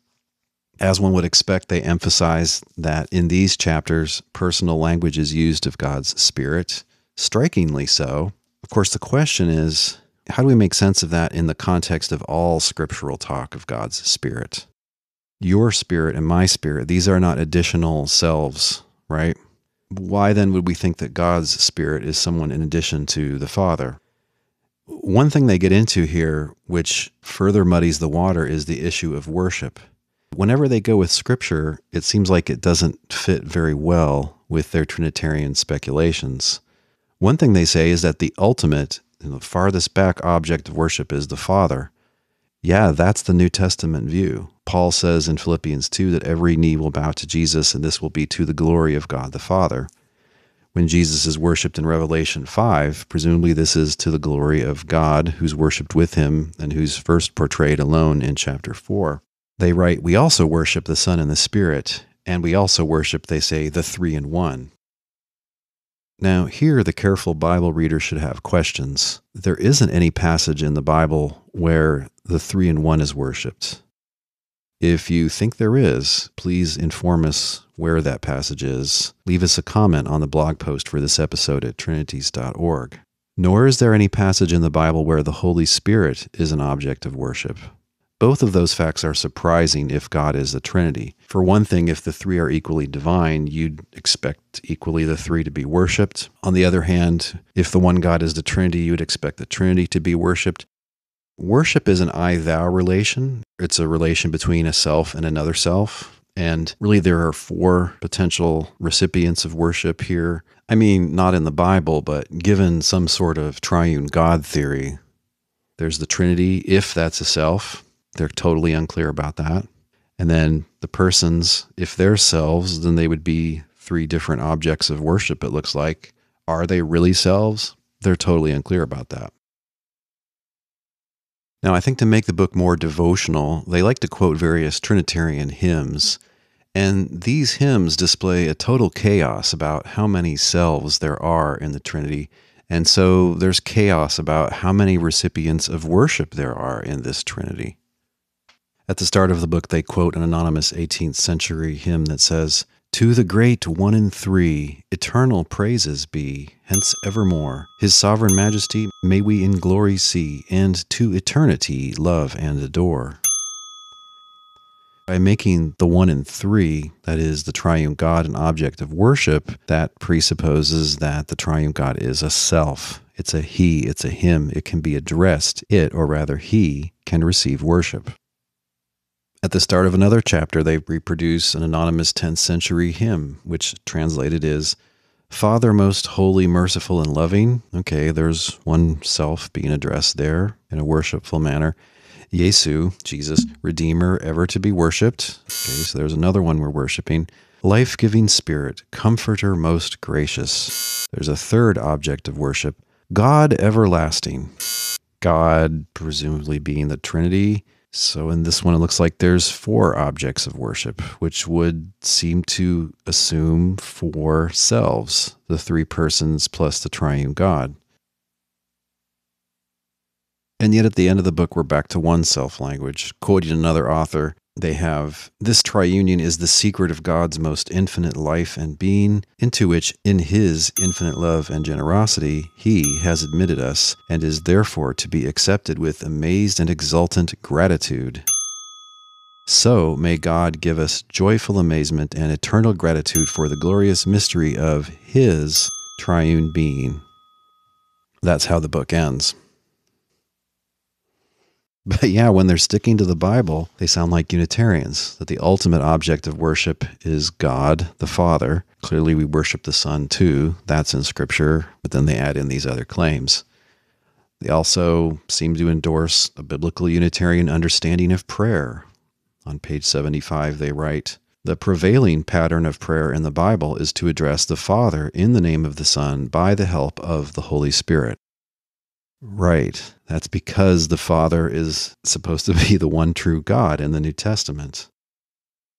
As one would expect, they emphasize that in these chapters, personal language is used of God's Spirit, strikingly so. Of course, the question is how do we make sense of that in the context of all scriptural talk of God's Spirit? Your spirit and my spirit, these are not additional selves, right? Why then would we think that God's Spirit is someone in addition to the Father? One thing they get into here, which further muddies the water, is the issue of worship. Whenever they go with Scripture, it seems like it doesn't fit very well with their Trinitarian speculations. One thing they say is that the ultimate the farthest back object of worship is the Father. Yeah, that's the New Testament view. Paul says in Philippians 2 that every knee will bow to Jesus, and this will be to the glory of God the Father. When Jesus is worshiped in Revelation 5, presumably this is to the glory of God, who's worshiped with him and who's first portrayed alone in chapter 4. They write, We also worship the Son and the Spirit, and we also worship, they say, the three in one. Now, here the careful Bible reader should have questions. There isn't any passage in the Bible where the three in one is worshiped. If you think there is, please inform us where that passage is. Leave us a comment on the blog post for this episode at trinities.org. Nor is there any passage in the Bible where the Holy Spirit is an object of worship. Both of those facts are surprising if God is a Trinity. For one thing, if the three are equally divine, you'd expect equally the three to be worshiped. On the other hand, if the one God is the Trinity, you'd expect the Trinity to be worshiped. Worship is an I thou relation, it's a relation between a self and another self. And really, there are four potential recipients of worship here. I mean, not in the Bible, but given some sort of triune God theory, there's the Trinity, if that's a self. They're totally unclear about that. And then the persons, if they're selves, then they would be three different objects of worship, it looks like. Are they really selves? They're totally unclear about that. Now, I think to make the book more devotional, they like to quote various Trinitarian hymns. And these hymns display a total chaos about how many selves there are in the Trinity. And so there's chaos about how many recipients of worship there are in this Trinity. At the start of the book, they quote an anonymous 18th century hymn that says, To the great one in three, eternal praises be, hence evermore. His sovereign majesty may we in glory see, and to eternity love and adore. By making the one in three, that is, the triune God, an object of worship, that presupposes that the triune God is a self. It's a he, it's a him, it can be addressed, it, or rather he, can receive worship. At the start of another chapter, they reproduce an anonymous 10th century hymn, which translated is Father most holy, merciful, and loving. Okay, there's one self being addressed there in a worshipful manner. Jesu, Jesus, Redeemer, ever to be worshiped. Okay, so there's another one we're worshiping. Life giving Spirit, Comforter most gracious. There's a third object of worship. God everlasting. God, presumably being the Trinity, so in this one, it looks like there's four objects of worship, which would seem to assume four selves, the three persons plus the triune God. And yet at the end of the book, we're back to one self language. Quoting another author, they have this triunion is the secret of God's most infinite life and being, into which, in his infinite love and generosity, he has admitted us, and is therefore to be accepted with amazed and exultant gratitude. So may God give us joyful amazement and eternal gratitude for the glorious mystery of his triune being. That's how the book ends. But yeah, when they're sticking to the Bible, they sound like Unitarians, that the ultimate object of worship is God, the Father. Clearly, we worship the Son too. That's in Scripture, but then they add in these other claims. They also seem to endorse a biblical Unitarian understanding of prayer. On page 75, they write The prevailing pattern of prayer in the Bible is to address the Father in the name of the Son by the help of the Holy Spirit. Right. That's because the Father is supposed to be the one true God in the New Testament.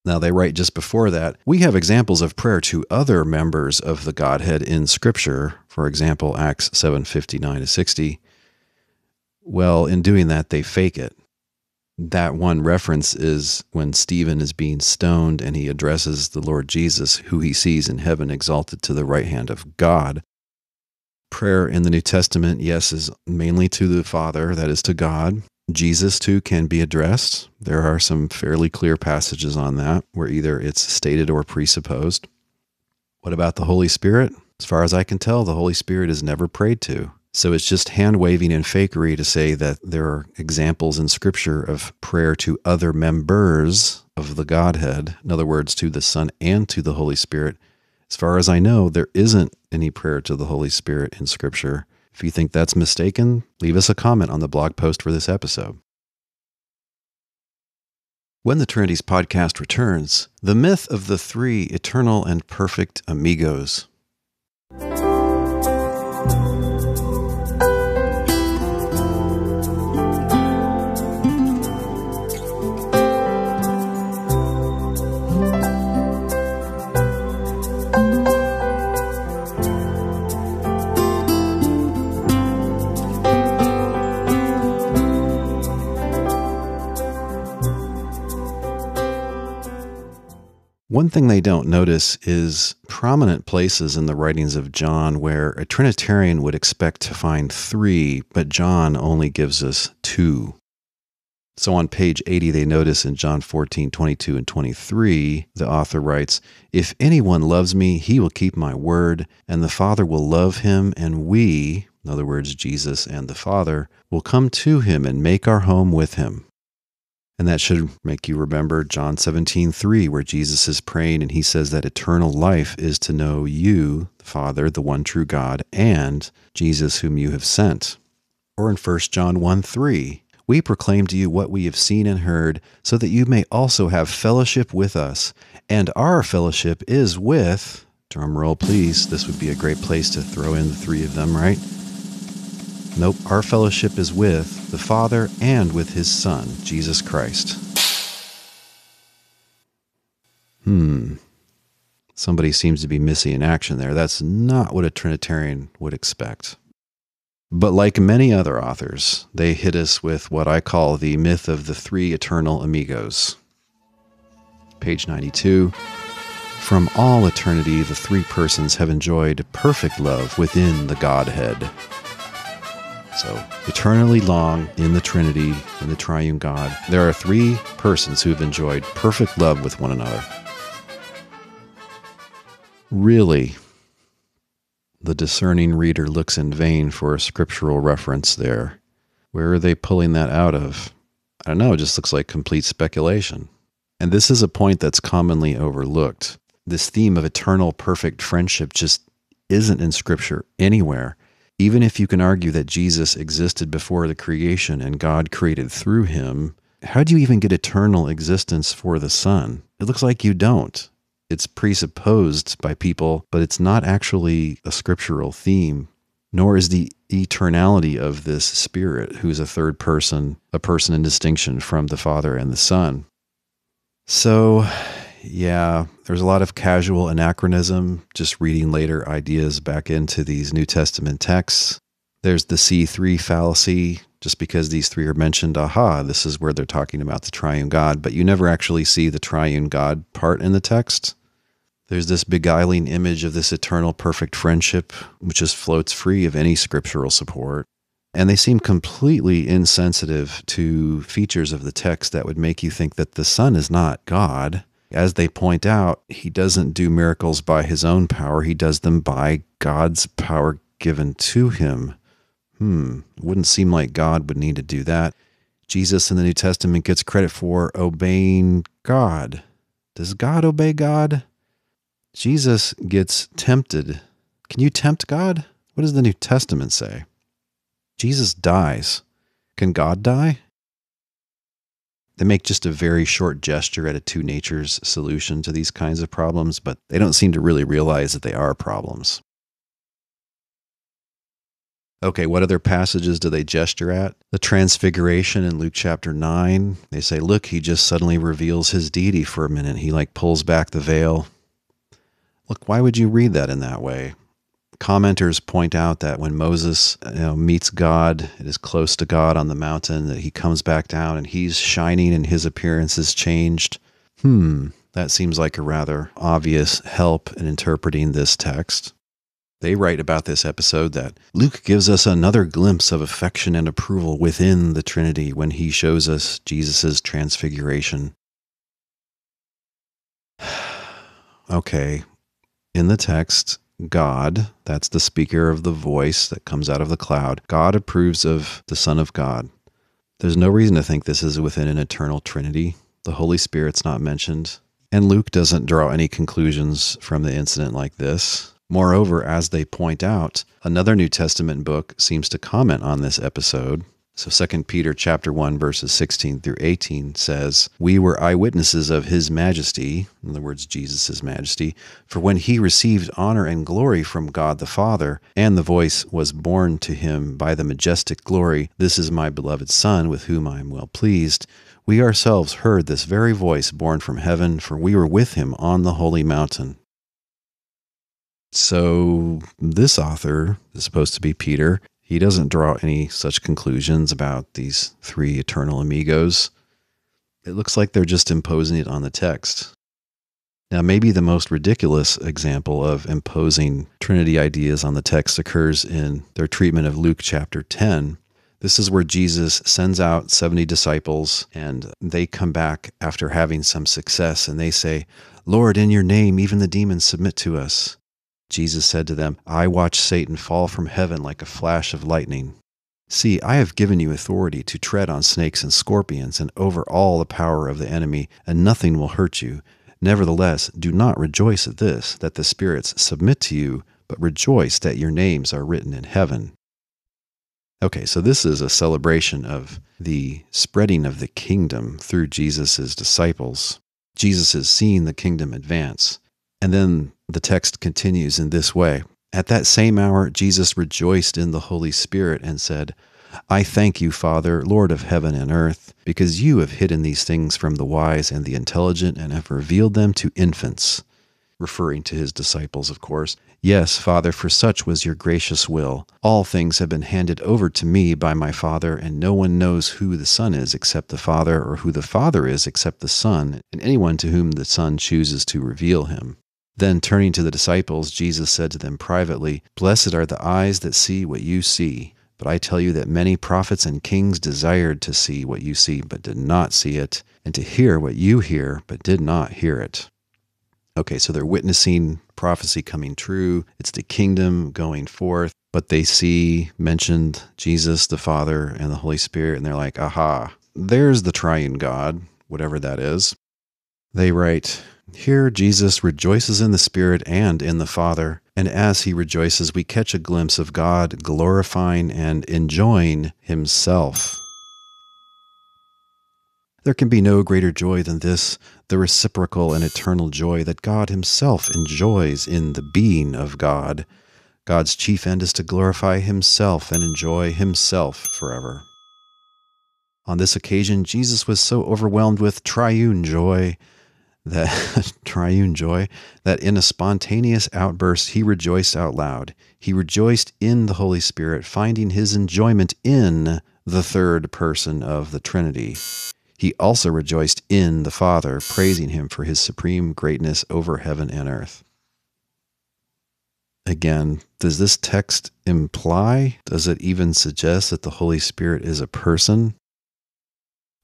Now, they write just before that, we have examples of prayer to other members of the Godhead in Scripture. For example, Acts 7:59 to 60. Well, in doing that, they fake it. That one reference is when Stephen is being stoned and he addresses the Lord Jesus, who he sees in heaven exalted to the right hand of God prayer in the New Testament, yes, is mainly to the Father, that is to God. Jesus, too, can be addressed. There are some fairly clear passages on that where either it's stated or presupposed. What about the Holy Spirit? As far as I can tell, the Holy Spirit is never prayed to. So it's just hand waving and fakery to say that there are examples in Scripture of prayer to other members of the Godhead, in other words, to the Son and to the Holy Spirit, as far as I know, there isn't any prayer to the Holy Spirit in Scripture. If you think that's mistaken, leave us a comment on the blog post for this episode. When the Trinities podcast returns, the myth of the three eternal and perfect amigos. One thing they don't notice is prominent places in the writings of John where a Trinitarian would expect to find three, but John only gives us two. So on page 80, they notice in John 14, 22, and 23, the author writes, If anyone loves me, he will keep my word, and the Father will love him, and we, in other words, Jesus and the Father, will come to him and make our home with him. And that should make you remember John 17, 3, where Jesus is praying and he says that eternal life is to know you, the Father, the one true God, and Jesus whom you have sent. Or in 1 John 1, 3, we proclaim to you what we have seen and heard, so that you may also have fellowship with us. And our fellowship is with, drum roll please, this would be a great place to throw in the three of them, right? Nope, our fellowship is with the Father and with his Son, Jesus Christ. Hmm. Somebody seems to be missing in action there. That's not what a Trinitarian would expect. But like many other authors, they hit us with what I call the myth of the three eternal amigos. Page 92. From all eternity, the three persons have enjoyed perfect love within the Godhead. So, eternally long in the Trinity, in the triune God, there are three persons who have enjoyed perfect love with one another. Really, the discerning reader looks in vain for a scriptural reference there. Where are they pulling that out of? I don't know, it just looks like complete speculation. And this is a point that's commonly overlooked. This theme of eternal perfect friendship just isn't in scripture anywhere. Even if you can argue that Jesus existed before the creation and God created through him, how do you even get eternal existence for the Son? It looks like you don't. It's presupposed by people, but it's not actually a scriptural theme, nor is the eternality of this Spirit, who's a third person, a person in distinction from the Father and the Son. So, yeah, there's a lot of casual anachronism, just reading later ideas back into these New Testament texts. There's the see three fallacy, just because these three are mentioned, aha, this is where they're talking about the triune God, but you never actually see the triune God part in the text. There's this beguiling image of this eternal perfect friendship, which just floats free of any scriptural support. And they seem completely insensitive to features of the text that would make you think that the Son is not God as they point out, he doesn't do miracles by his own power, he does them by God's power given to him. Hmm, wouldn't seem like God would need to do that. Jesus in the New Testament gets credit for obeying God. Does God obey God? Jesus gets tempted. Can you tempt God? What does the New Testament say? Jesus dies. Can God die? They make just a very short gesture at a two natures solution to these kinds of problems, but they don't seem to really realize that they are problems. Okay, what other passages do they gesture at? The transfiguration in Luke chapter 9. They say, look, he just suddenly reveals his deity for a minute. He like pulls back the veil. Look, why would you read that in that way? Commenters point out that when Moses you know, meets God, it is close to God on the mountain, that he comes back down and he's shining and his appearance is changed. Hmm, that seems like a rather obvious help in interpreting this text. They write about this episode that Luke gives us another glimpse of affection and approval within the Trinity when he shows us Jesus' transfiguration. okay, in the text, God, that's the speaker of the voice that comes out of the cloud, God approves of the Son of God. There's no reason to think this is within an eternal Trinity. The Holy Spirit's not mentioned. And Luke doesn't draw any conclusions from the incident like this. Moreover, as they point out, another New Testament book seems to comment on this episode. So 2 Peter chapter 1 verses 16 through 18 says, "We were eyewitnesses of his majesty, in other words Jesus' majesty, for when he received honor and glory from God the Father, and the voice was borne to him by the majestic glory, this is my beloved son with whom I am well pleased." We ourselves heard this very voice borne from heaven, for we were with him on the holy mountain. So, this author is supposed to be Peter. He doesn't draw any such conclusions about these three eternal amigos. It looks like they're just imposing it on the text. Now, maybe the most ridiculous example of imposing Trinity ideas on the text occurs in their treatment of Luke chapter 10. This is where Jesus sends out 70 disciples, and they come back after having some success, and they say, Lord, in your name, even the demons submit to us. Jesus said to them, I watched Satan fall from heaven like a flash of lightning. See, I have given you authority to tread on snakes and scorpions and over all the power of the enemy, and nothing will hurt you. Nevertheless, do not rejoice at this, that the spirits submit to you, but rejoice that your names are written in heaven. Okay, so this is a celebration of the spreading of the kingdom through Jesus' disciples. Jesus is seeing the kingdom advance. And then the text continues in this way At that same hour, Jesus rejoiced in the Holy Spirit and said, I thank you, Father, Lord of heaven and earth, because you have hidden these things from the wise and the intelligent and have revealed them to infants. Referring to his disciples, of course. Yes, Father, for such was your gracious will. All things have been handed over to me by my Father, and no one knows who the Son is except the Father, or who the Father is except the Son, and anyone to whom the Son chooses to reveal him. Then turning to the disciples, Jesus said to them privately, Blessed are the eyes that see what you see. But I tell you that many prophets and kings desired to see what you see, but did not see it, and to hear what you hear, but did not hear it. Okay, so they're witnessing prophecy coming true. It's the kingdom going forth, but they see mentioned Jesus, the Father, and the Holy Spirit, and they're like, aha, there's the triune God, whatever that is. They write, here, Jesus rejoices in the Spirit and in the Father, and as he rejoices, we catch a glimpse of God glorifying and enjoying himself. There can be no greater joy than this the reciprocal and eternal joy that God Himself enjoys in the being of God. God's chief end is to glorify Himself and enjoy Himself forever. On this occasion, Jesus was so overwhelmed with triune joy that triune joy, that in a spontaneous outburst he rejoiced out loud. He rejoiced in the Holy Spirit, finding his enjoyment in the third person of the Trinity. He also rejoiced in the Father, praising him for his supreme greatness over heaven and earth. Again, does this text imply, does it even suggest that the Holy Spirit is a person?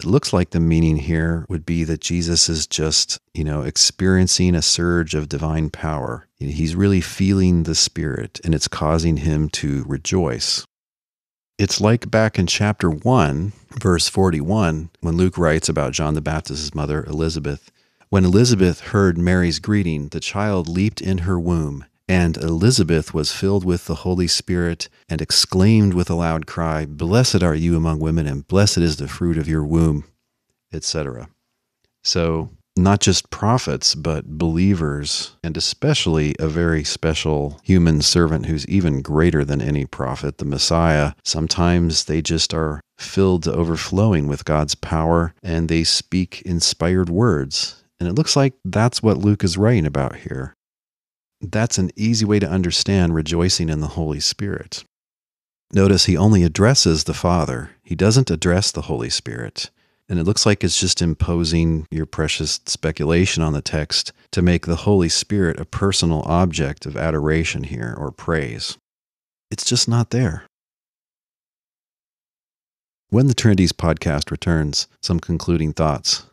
It looks like the meaning here would be that Jesus is just, you know, experiencing a surge of divine power. He's really feeling the Spirit and it's causing him to rejoice. It's like back in chapter 1, verse 41, when Luke writes about John the Baptist's mother, Elizabeth. When Elizabeth heard Mary's greeting, the child leaped in her womb, and Elizabeth was filled with the Holy Spirit and exclaimed with a loud cry, Blessed are you among women, and blessed is the fruit of your womb, etc. So, not just prophets, but believers, and especially a very special human servant who's even greater than any prophet, the Messiah. Sometimes they just are filled to overflowing with God's power and they speak inspired words. And it looks like that's what Luke is writing about here. That's an easy way to understand rejoicing in the Holy Spirit. Notice he only addresses the Father, he doesn't address the Holy Spirit. And it looks like it's just imposing your precious speculation on the text to make the Holy Spirit a personal object of adoration here or praise. It's just not there. When the Trinities podcast returns, some concluding thoughts.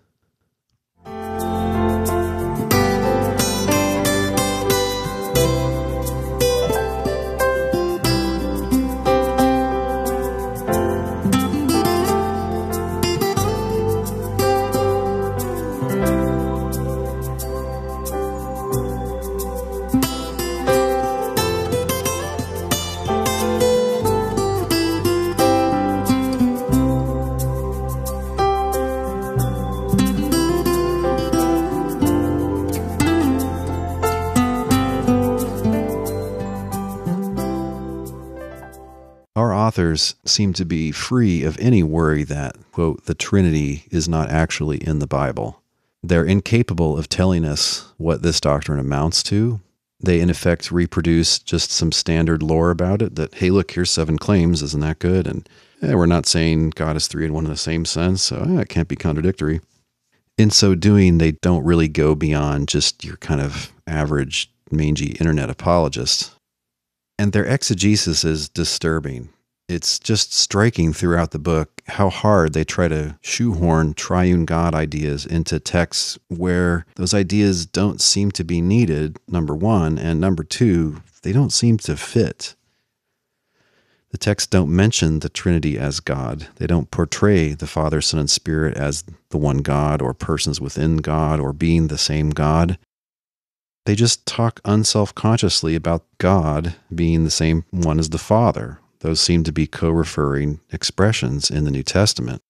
Our authors seem to be free of any worry that, quote, the Trinity is not actually in the Bible. They're incapable of telling us what this doctrine amounts to. They, in effect, reproduce just some standard lore about it that, hey, look, here's seven claims. Isn't that good? And eh, we're not saying God is three and one in the same sense, so eh, it can't be contradictory. In so doing, they don't really go beyond just your kind of average mangy internet apologist. And their exegesis is disturbing. It's just striking throughout the book how hard they try to shoehorn triune God ideas into texts where those ideas don't seem to be needed, number one, and number two, they don't seem to fit. The texts don't mention the Trinity as God. They don't portray the Father, Son, and Spirit as the one God or persons within God or being the same God. They just talk unself consciously about God being the same one as the Father. Those seem to be co referring expressions in the New Testament.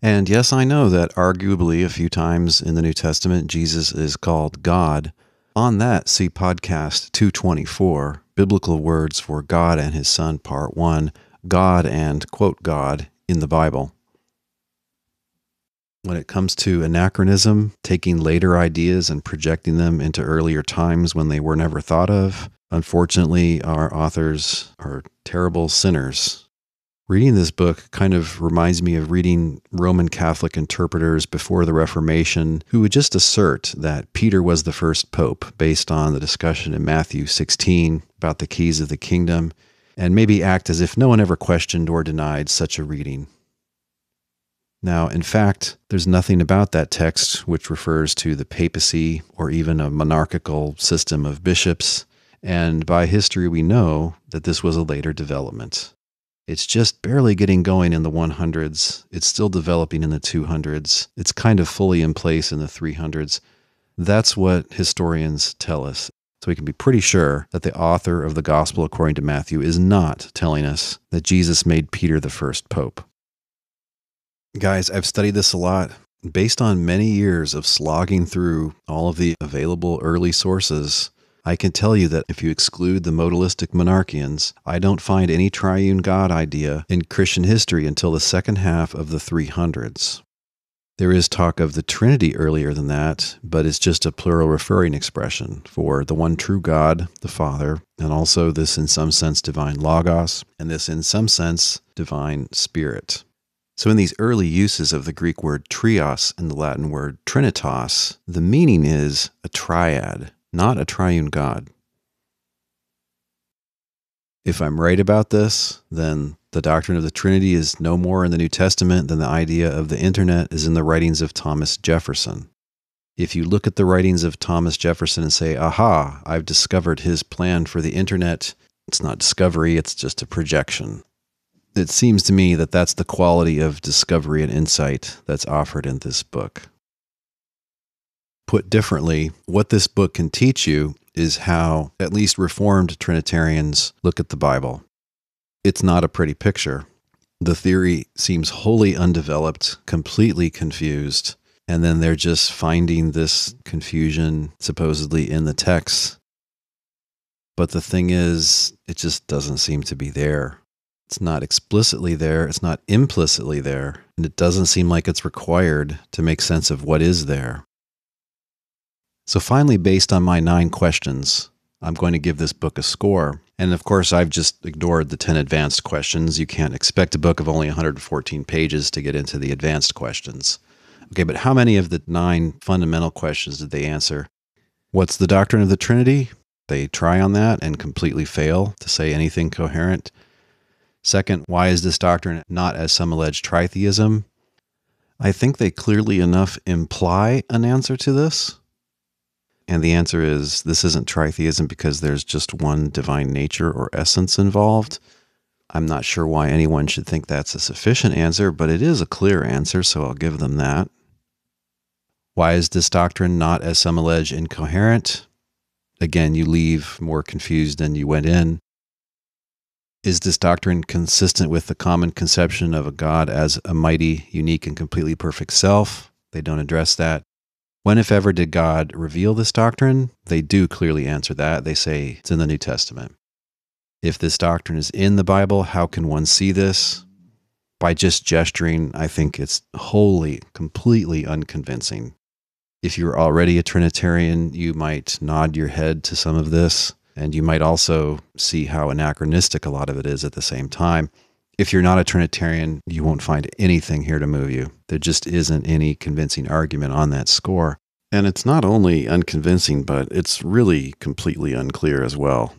And yes, I know that arguably a few times in the New Testament Jesus is called God. On that, see podcast 224, Biblical Words for God and His Son, Part 1, God and, quote, God in the Bible. When it comes to anachronism, taking later ideas and projecting them into earlier times when they were never thought of, unfortunately, our authors are terrible sinners. Reading this book kind of reminds me of reading Roman Catholic interpreters before the Reformation who would just assert that Peter was the first pope based on the discussion in Matthew 16 about the keys of the kingdom, and maybe act as if no one ever questioned or denied such a reading. Now, in fact, there's nothing about that text which refers to the papacy or even a monarchical system of bishops, and by history we know that this was a later development. It's just barely getting going in the 100s. It's still developing in the 200s. It's kind of fully in place in the 300s. That's what historians tell us. So we can be pretty sure that the author of the Gospel according to Matthew is not telling us that Jesus made Peter the first pope. Guys, I've studied this a lot. Based on many years of slogging through all of the available early sources, I can tell you that if you exclude the modalistic monarchians, I don't find any triune God idea in Christian history until the second half of the 300s. There is talk of the Trinity earlier than that, but it's just a plural referring expression for the one true God, the Father, and also this in some sense divine Logos, and this in some sense divine Spirit. So, in these early uses of the Greek word trias and the Latin word trinitas, the meaning is a triad, not a triune God. If I'm right about this, then the doctrine of the Trinity is no more in the New Testament than the idea of the internet is in the writings of Thomas Jefferson. If you look at the writings of Thomas Jefferson and say, aha, I've discovered his plan for the internet, it's not discovery, it's just a projection. It seems to me that that's the quality of discovery and insight that's offered in this book. Put differently, what this book can teach you is how at least Reformed Trinitarians look at the Bible. It's not a pretty picture. The theory seems wholly undeveloped, completely confused, and then they're just finding this confusion supposedly in the text. But the thing is, it just doesn't seem to be there. It's not explicitly there, it's not implicitly there, and it doesn't seem like it's required to make sense of what is there. So, finally, based on my nine questions, I'm going to give this book a score. And of course, I've just ignored the 10 advanced questions. You can't expect a book of only 114 pages to get into the advanced questions. Okay, but how many of the nine fundamental questions did they answer? What's the doctrine of the Trinity? They try on that and completely fail to say anything coherent. Second, why is this doctrine not as some allege tritheism? I think they clearly enough imply an answer to this. And the answer is this isn't tritheism because there's just one divine nature or essence involved. I'm not sure why anyone should think that's a sufficient answer, but it is a clear answer, so I'll give them that. Why is this doctrine not, as some allege, incoherent? Again, you leave more confused than you went in. Is this doctrine consistent with the common conception of a God as a mighty, unique, and completely perfect self? They don't address that. When, if ever, did God reveal this doctrine? They do clearly answer that. They say it's in the New Testament. If this doctrine is in the Bible, how can one see this? By just gesturing, I think it's wholly, completely unconvincing. If you're already a Trinitarian, you might nod your head to some of this, and you might also see how anachronistic a lot of it is at the same time. If you're not a Trinitarian, you won't find anything here to move you. There just isn't any convincing argument on that score. And it's not only unconvincing, but it's really completely unclear as well.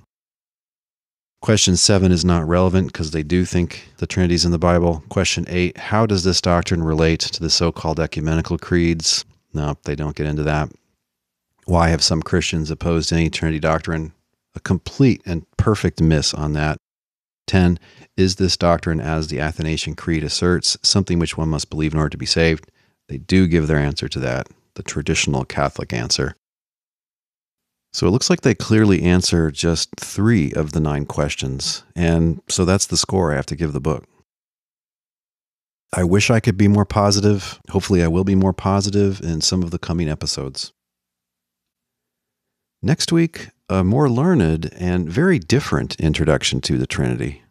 Question seven is not relevant because they do think the Trinity's in the Bible. Question eight How does this doctrine relate to the so called ecumenical creeds? No, they don't get into that. Why have some Christians opposed any Trinity doctrine? A complete and perfect miss on that. 10. Is this doctrine, as the Athanasian Creed asserts, something which one must believe in order to be saved? They do give their answer to that, the traditional Catholic answer. So it looks like they clearly answer just three of the nine questions. And so that's the score I have to give the book. I wish I could be more positive. Hopefully, I will be more positive in some of the coming episodes. Next week, a more learned and very different introduction to the Trinity.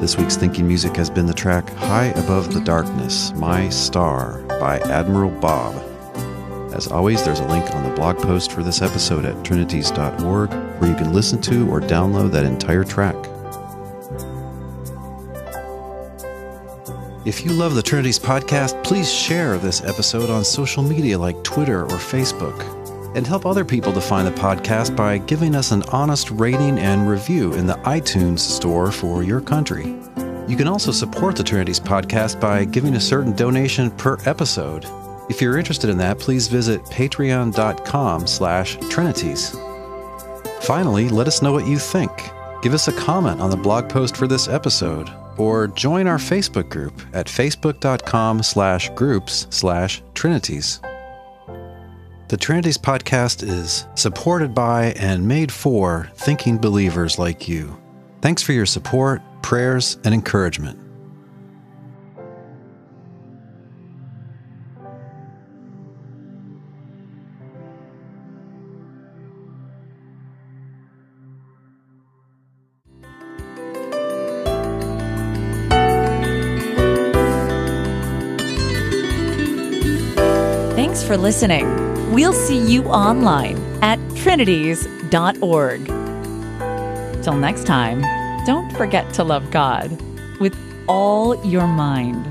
This week's thinking music has been the track High Above the Darkness, My Star by Admiral Bob. As always, there's a link on the blog post for this episode at trinities.org where you can listen to or download that entire track. If you love the Trinities podcast, please share this episode on social media like Twitter or Facebook. And help other people to find the podcast by giving us an honest rating and review in the iTunes store for your country. You can also support the Trinities podcast by giving a certain donation per episode. If you're interested in that, please visit patreon.com slash trinities. Finally, let us know what you think. Give us a comment on the blog post for this episode or join our Facebook group at facebook.com slash groups slash trinities. The Trinities podcast is supported by and made for thinking believers like you. Thanks for your support, prayers, and encouragement. Listening. We'll see you online at trinities.org. Till next time, don't forget to love God with all your mind